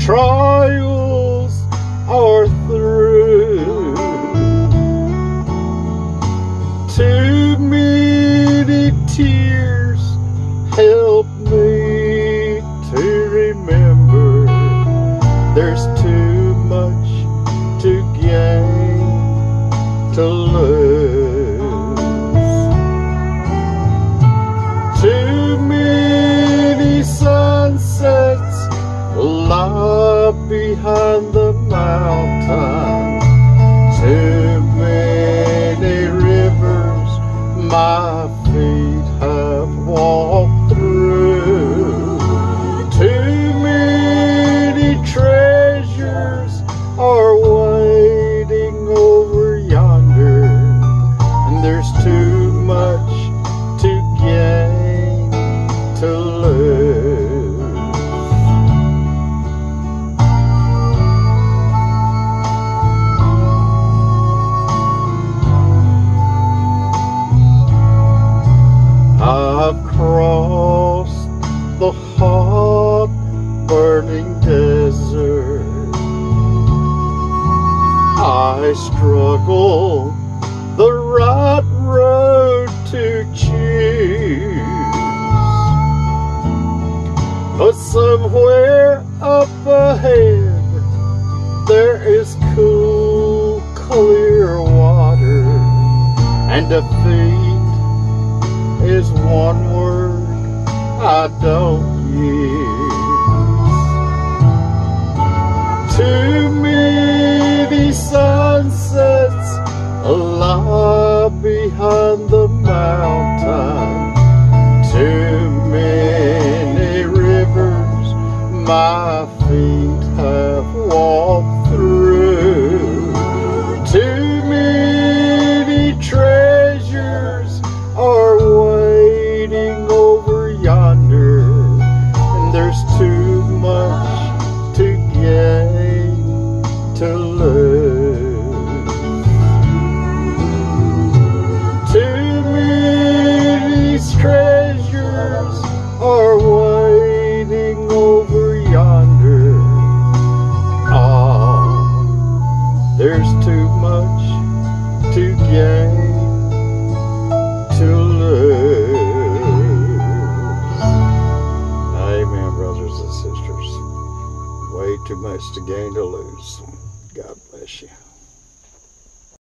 trials are through. Too many tears help me to remember there's too much to gain to lose. My the right road to choose. But somewhere up ahead, there is cool, clear water and defeat is one word I don't use. Sunsets lie behind the mountain. Too many rivers my feet have walked through. Are waiting over yonder. Ah, there's too much to gain to lose. Amen, brothers and sisters. Way too much to gain to lose. God bless you.